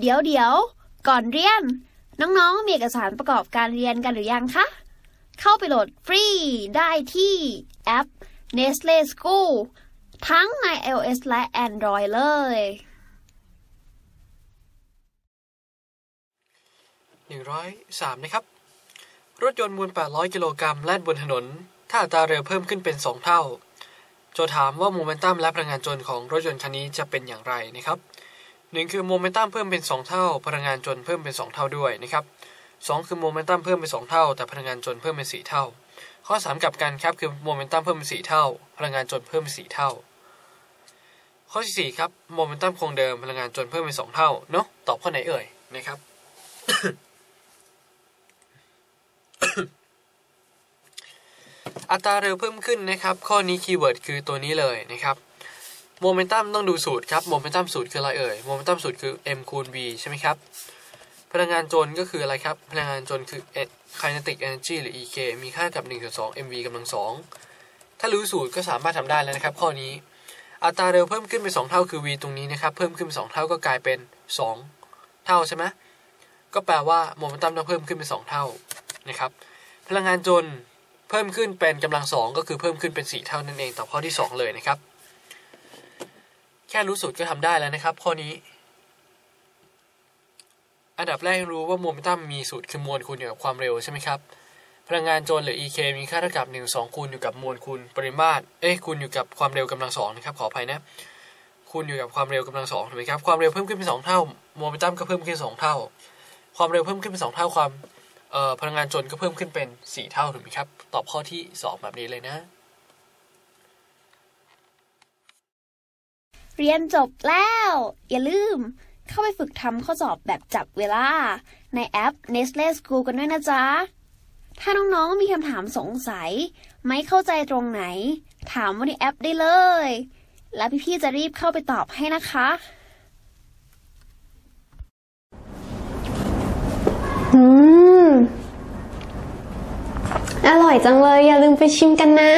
เดี๋ยวเดี๋ยวก่อนเรียน น้องๆ มีเอกสารประกอบการเรียนกันหรือยังคะ เข้าไปโหลดฟรีได้ที่แอป Nestle School ทั้งใน iOS และ Android เลย 103 นะครับ รถยนต์มวล 800 กิโลกรัมแล่นบนถนน ถ้าอัตราเร็วเพิ่มขึ้นเป็น 2 เท่า โจถามว่าโมเมนตัมและพลังงานจนของรถยนต์คันนี้จะเป็นอย่างไรนะครับ หนึ่งคือโมเมนตัมเพิ่มเป็น 2 เท่า พลังงานจลน์เพิ่มเป็น 2 เท่าด้วยนะครับสองคือโมเมนตัมเพิ่มเป็น 2 เท่า แต่พลังงานจลน์เพิ่มเป็น 4 เท่า ข้อ 3 กลับกันครับคือโมเมนตัมเพิ่มเป็น 4 เท่า พลังงานจลน์เพิ่มเป็น 4 เท่า ข้อที่สี่ครับโมเมนตัมคงเดิมพลังงานจลน์เพิ่มเป็น 2 เท่าเนาะตอบข้อไหนเอ่ยนะครับอัตราเร็วเพิ่มขึ้นนะครับ ข้อนี้ keyword คือตัวนี้เลยนะครับ โมเมนตัมต้องดูสูตรครับโมเมนตัมสูตรคืออะไรเอ่ยโมเมนตัมสูตรคือ m คูณ v ใช่ไหมครับ พลังงานจนก็คืออะไรครับ พลังงานจนคือ kinetic energy หรือ EK มีค่ากับ1ส่วน2 mv กำลังสองถ้ารู้สูตรก็สามารถทำได้แล้วนะครับ ข้อนี้ อัตราเร็วเพิ่มขึ้นเป็น 2 เท่าคือ v ตรงนี้นะครับ เพิ่มขึ้นเป็น2เท่าก็กลายเป็น 2 เท่าใช่ไหมก็แปลว่าโมเมนตัมต้องเพิ่มขึ้นเป็น 2 เท่านะครับ พลังงานจนเพิ่มขึ้นเป็นกำลังสองก็คือเพิ่มขึ้นเป็น 4 เท่านั่นเองต่อข้อที่ 2 เลยนะครับ ค่รู้สูตรก็ทำได้แล้วนะครับ ข้อนี้ อันดับแรกรู้ว่าโมเมนตัมมีสูตรคือมวลคูณอยู่กับความเร็วใช่ไหมครับ พลังงานจนหรือ EK มีค่าเท่ากับ1 2คูณอยู่กับมวลคูณปริมาตร เอ้ยคูณอยู่กับความเร็วกำลังสองนะครับ ขออภัยนะ คูณอยู่กับความเร็วกำลังสองถูกไหมครับ ความเร็วเพิ่มขึ้นเป็นสองเท่า โมเมนตัมก็เพิ่มขึ้นสองเท่า ความเร็วเพิ่มขึ้นเป็นสองเท่า ความเอ่อพลังงานจนก็เพิ่มขึ้นเป็นสี่เท่าถูกไหมครับ ตอบข้อที่สองแบบนี้เลยนะ เรียนจบแล้ว อย่าลืม เข้าไปฝึกทำข้อสอบแบบจับเวลา ในแอป Nestle School กันด้วยนะจ๊ะ ถ้าน้องๆมีคำถามสงสัย ไม่เข้าใจตรงไหน ถามว่าในแอปได้เลย แล้วพี่ๆจะรีบเข้าไปตอบให้นะคะอืม อร่อยจังเลย อย่าลืมไปชิมกันนะ